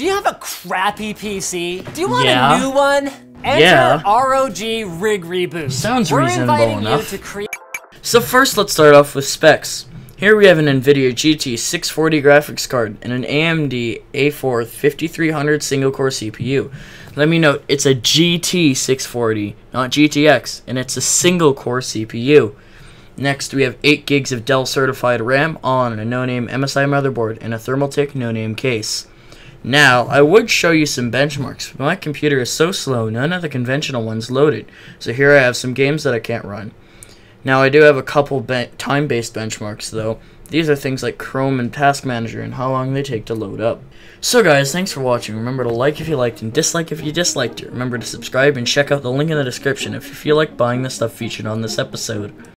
Do you have a crappy PC? Do you want Yeah. a new one? Enter Yeah. ROG Rig Reboot. Sounds We're reasonable inviting enough. you to create. So first, let's start off with specs. Here we have an NVIDIA GT 640 graphics card and an AMD A4 5300 single-core CPU. Let me note, it's a GT 640, not GTX, and it's a single-core CPU. Next, we have 8 gigs of Dell certified RAM on a no-name MSI motherboard and a Thermaltake no-name case. Now, I would show you some benchmarks, but my computer is so slow, none of the conventional ones loaded. So here I have some games that I can't run. Now, I do have a couple time-based benchmarks, though. These are things like Chrome and Task Manager and how long they take to load up. So guys, thanks for watching. Remember to like if you liked and dislike if you disliked it. Remember to subscribe and check out the link in the description if you feel like buying the stuff featured on this episode.